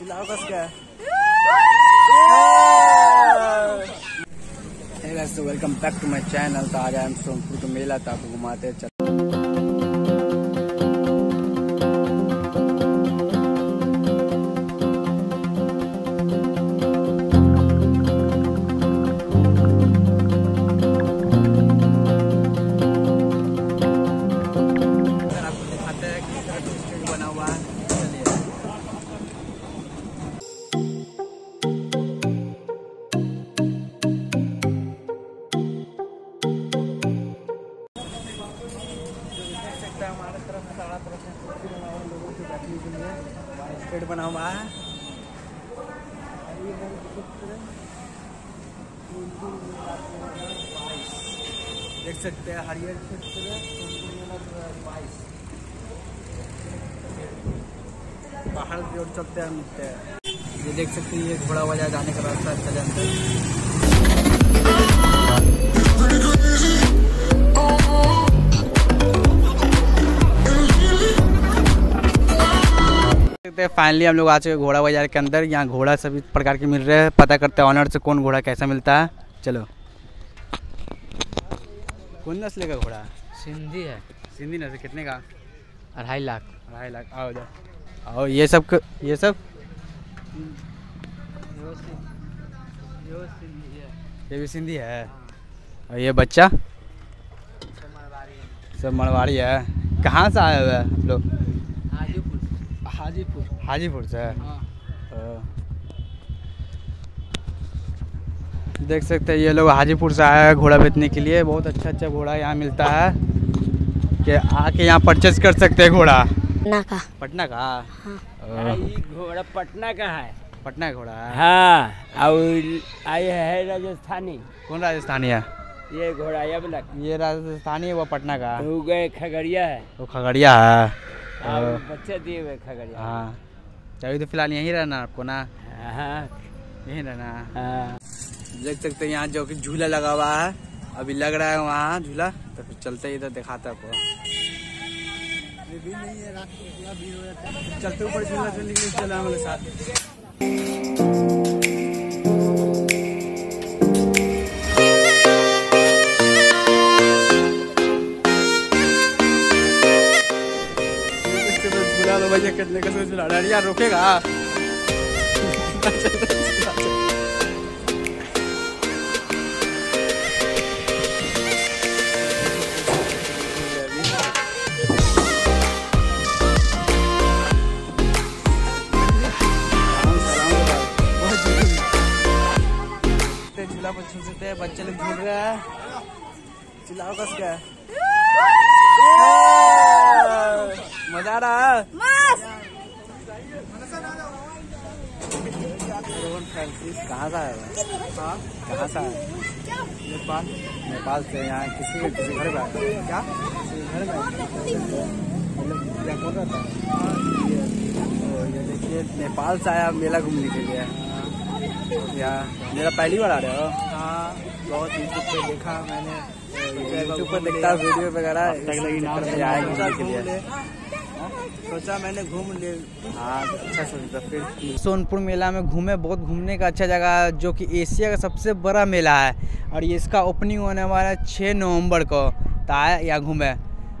चिल्लाओ बस क्या? है welcome back to my channel तो आज आई एम सोनपुर मेला था घुमाते चलो। के लिए स्टेज बना हुआ है। देख सकते हैं, हरियर क्षेत्र पहाड़ की ओर चलते हैं मिलते हैं ये देख सकते हैं, ये घोड़ा बाज़ार जाने का रास्ता चले अंदर फाइनली हम लोग आ चुके घोड़ा बाज़ार के अंदर यहाँ घोड़ा सभी प्रकार के मिल रहे हैं। पता करते हैं ऑनर से कौन घोड़ा कैसा मिलता है। चलो। कौन नस्ल का घोड़ा? सिंधी है। सिंधी नस्ल कितने का? अढ़ाई लाख। अढ़ाई लाख। आओ इधर। और ये सब क- ये सब? ये भी सिंधी है? और ये बच्चा? सब मरवाड़ी है। कहाँ से आए हुए हैं आप लोग? हाजीपुर। हाजीपुर से? हाँ। ओ। देख सकते हैं ये लोग हाजीपुर से आए हैं घोड़ा बेचने के लिए। बहुत अच्छा अच्छा घोड़ा यहाँ मिलता है। कि आके यहाँ परचेज कर सकते हैं घोड़ा। ना का। पटना का? ओ, घोड़ा पटना का है। पटना का घोड़ा है? हाँ और आए है राजस्थानी। कौन राजस्थानी है? ये घोड़ा ये राजस्थानी है वो पटना का? वो गए खगड़िया है। वो खगड़िया है। बच्चे दिए हुए खगड़िया। हाँ। तो अभी तो फ़िलहाल यहीं रहना आपको ना? हाँ। यहीं रहना। हाँ। देख सकते हैं यहाँ जो कि झूला लगा हुआ है। अभी लग रहा है वहाँ झूला। तो फिर चलते ही इधर दिखाता आपको। चलते ऊपर झूला चलने के लिए चला हमारे साथ। भैया कितने का सोच रहा है यार रोकेगा। झूला पर झूल सकते हैं बच्चे लोग झूल रहे हैं। चिल्लाओ कस क्या मज़ा आ रहा है। रोहन फ्रांसिस कहाँ से आया हाँ? कहाँ से आया नेपाल। नेपाल से यहाँ किसी के किसी घर में आया क्या? घर में मतलब क्या रहा था? ये देखिए नेपाल से आया मेला घूमने के लिए। या मेरा पहली बार आ रहे हो? हाँ। बहुत यूट्यूब पे देखा मैंने। यूट्यूब पर देखता वीडियो वगैरह आया घूमने के लिए। सोचा मैंने घूम ले। हाँ अच्छा सोचा फिर सोनपुर मेला में घूमे, बहुत घूमने का अच्छा जगह जो कि एशिया का सबसे बड़ा मेला है। और ये इसका ओपनिंग होने वाला है छः नवंबर को। तो आए या घूमे।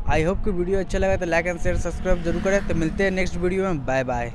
आई होप कि वीडियो अच्छा लगा तो लाइक एंड शेयर सब्सक्राइब ज़रूर करें। तो मिलते हैं नेक्स्ट वीडियो में। Bye bye